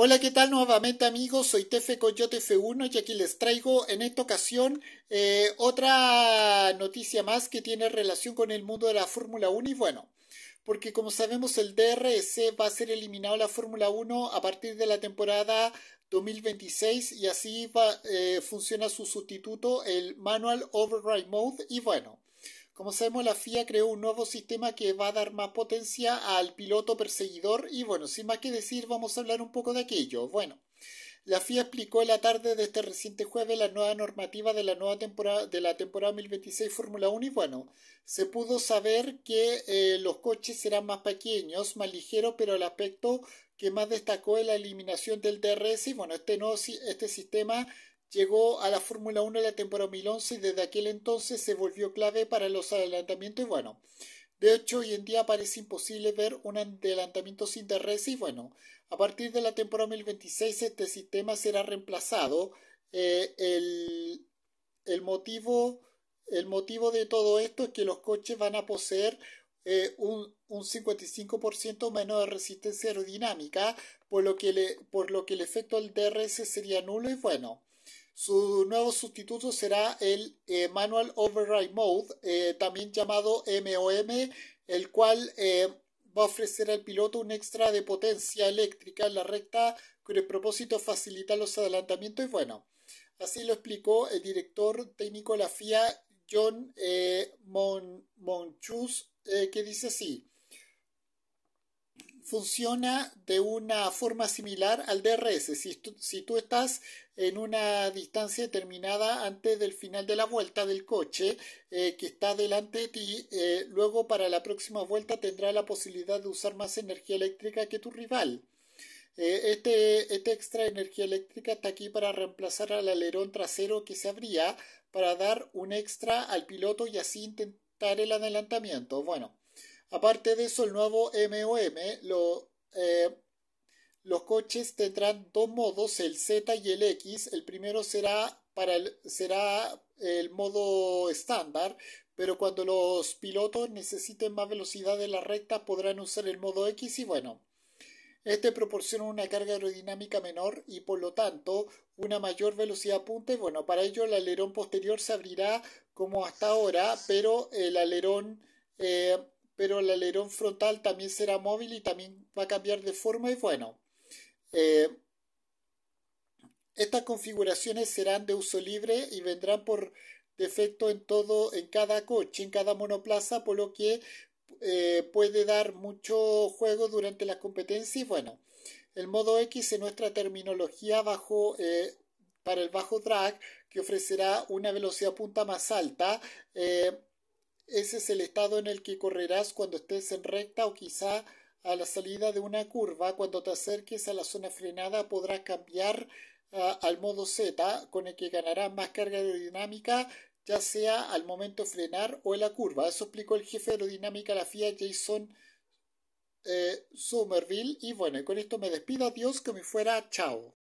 Hola, ¿qué tal nuevamente amigos? Soy Tefe Coyote F1 y aquí les traigo en esta ocasión eh, otra noticia más que tiene relación con el mundo de la Fórmula 1 y bueno, porque como sabemos el DRS va a ser eliminado la Fórmula 1 a partir de la temporada 2026 y así va, eh, funciona su sustituto, el Manual Override Mode y bueno. Como sabemos, la FIA creó un nuevo sistema que va a dar más potencia al piloto perseguidor. Y bueno, sin más que decir, vamos a hablar un poco de aquello. Bueno, la FIA explicó en la tarde de este reciente jueves la nueva normativa de la nueva temporada de la temporada 2026 Fórmula 1 y bueno, se pudo saber que eh, los coches serán más pequeños, más ligeros, pero el aspecto que más destacó es la eliminación del DRS y bueno, este, nuevo, este sistema Llegó a la Fórmula 1 en la temporada 2011 y desde aquel entonces se volvió clave para los adelantamientos y bueno, de hecho hoy en día parece imposible ver un adelantamiento sin DRS y bueno, a partir de la temporada 2026 este sistema será reemplazado. Eh, el, el, motivo, el motivo de todo esto es que los coches van a poseer eh, un, un 55% menos de resistencia aerodinámica, por lo, que le, por lo que el efecto del DRS sería nulo y bueno. Su nuevo sustituto será el eh, Manual Override Mode, eh, también llamado MOM, el cual eh, va a ofrecer al piloto un extra de potencia eléctrica en la recta con el propósito de facilitar los adelantamientos. Y bueno, así lo explicó el director técnico de la FIA, John Monchus, que dice así funciona de una forma similar al DRS. Si tú, si tú, estás en una distancia determinada antes del final de la vuelta del coche eh, que está delante de ti, eh, luego para la próxima vuelta tendrá la posibilidad de usar más energía eléctrica que tu rival. Eh, este, este extra energía eléctrica está aquí para reemplazar al alerón trasero que se abría para dar un extra al piloto y así intentar el adelantamiento. Bueno, Aparte de eso, el nuevo MOM, lo, eh, los coches tendrán dos modos, el Z y el X. El primero será, para el, será el modo estándar, pero cuando los pilotos necesiten más velocidad de la recta podrán usar el modo X y bueno. Este proporciona una carga aerodinámica menor y por lo tanto una mayor velocidad punta y bueno, para ello el alerón posterior se abrirá como hasta ahora, pero el alerón eh, pero el alerón frontal también será móvil y también va a cambiar de forma y bueno. Eh, estas configuraciones serán de uso libre y vendrán por defecto en todo, en cada coche, en cada monoplaza, por lo que eh, puede dar mucho juego durante la competencia y bueno, el modo X en nuestra terminología bajo eh, para el bajo drag que ofrecerá una velocidad punta más alta ese es el estado en el que correrás cuando estés en recta o quizá a la salida de una curva. Cuando te acerques a la zona frenada podrás cambiar ah, al modo Z con el que ganarás más carga aerodinámica ya sea al momento de frenar o en la curva. Eso explicó el jefe de aerodinámica de la FIA Jason eh, Somerville. Y bueno, con esto me despido. Adiós, que me fuera. Chao.